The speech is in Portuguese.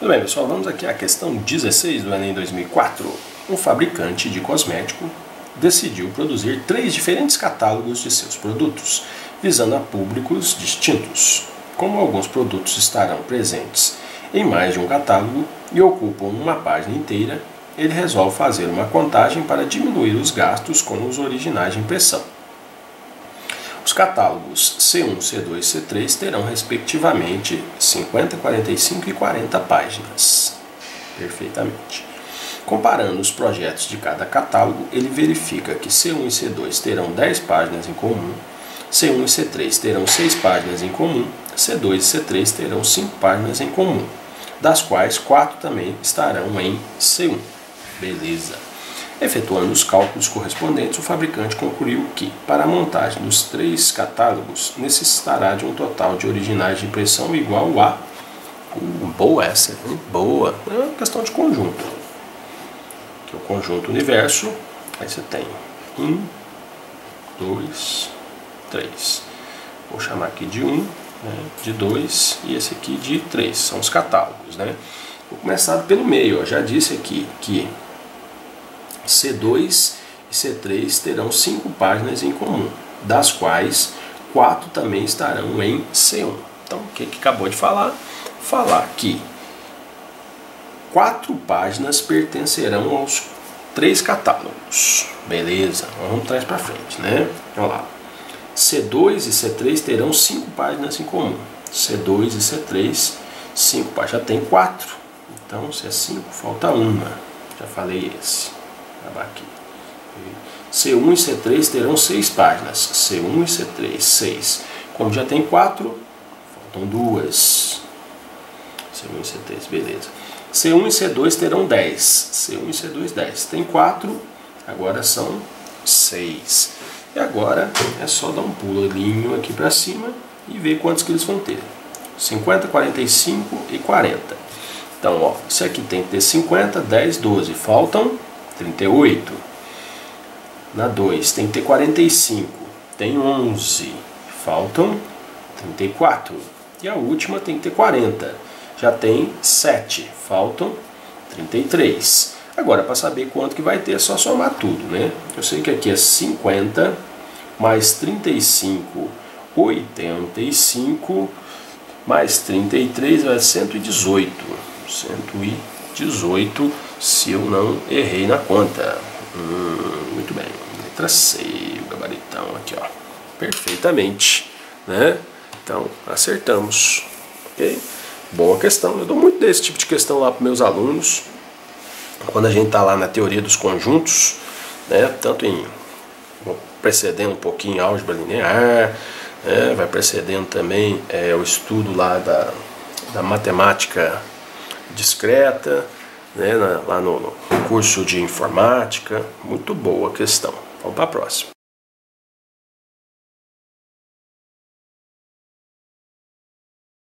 Tudo bem, pessoal, vamos aqui à questão 16 do Enem 2004. Um fabricante de cosmético decidiu produzir três diferentes catálogos de seus produtos, visando a públicos distintos. Como alguns produtos estarão presentes em mais de um catálogo e ocupam uma página inteira, ele resolve fazer uma contagem para diminuir os gastos com os originais de impressão. Os catálogos C1, C2 e C3 terão, respectivamente, 50, 45 e 40 páginas. Perfeitamente. Comparando os projetos de cada catálogo, ele verifica que C1 e C2 terão 10 páginas em comum, C1 e C3 terão 6 páginas em comum, C2 e C3 terão 5 páginas em comum, das quais 4 também estarão em C1. Beleza. Efetuando os cálculos correspondentes, o fabricante concluiu que, para a montagem dos três catálogos, necessitará de um total de originais de impressão igual a. Uh, boa essa, hein? boa. É uma questão de conjunto. Que é o conjunto universo. Aí você tem um, dois, três. Vou chamar aqui de um, né, de dois e esse aqui de três. São os catálogos, né? Vou começar pelo meio. Já disse aqui que C2 e C3 terão cinco páginas em comum, das quais quatro também estarão em C1. Então, o que, que acabou de falar? Falar que quatro páginas pertencerão aos três catálogos. Beleza, vamos trás para frente, né? Olha lá. C2 e C3 terão cinco páginas em comum. C2 e C3, cinco páginas. Já tem quatro. Então, se é cinco, falta uma. Já falei esse aqui. C1 e C3 terão seis páginas. C1 e C3, seis. Como já tem quatro, faltam duas. C1 e C3, beleza. C1 e C2 terão 10. C1 e C2, 10. Tem quatro, agora são seis. E agora é só dar um pulinho aqui para cima e ver quantos que eles vão ter. 50, 45 e 40. Então, ó, isso aqui tem que ter 50, 10, 12. Faltam 38. Na 2 tem que ter 45. Tem 11. Faltam 34. E a última tem que ter 40. Já tem 7. Faltam 33. Agora, para saber quanto que vai ter, é só somar tudo, né? Eu sei que aqui é 50 mais 35, 85 mais 33 vai 118. 118 se eu não errei na conta. Hum, muito bem, letra C, o gabaritão aqui, ó. Perfeitamente, né? Então, acertamos, ok? Boa questão, eu dou muito desse tipo de questão lá para meus alunos, quando a gente está lá na teoria dos conjuntos, né? Tanto em precedendo um pouquinho álgebra linear, né? vai precedendo também é, o estudo lá da, da matemática discreta, né, lá no, no curso de informática. Muito boa questão. Vamos para a próxima.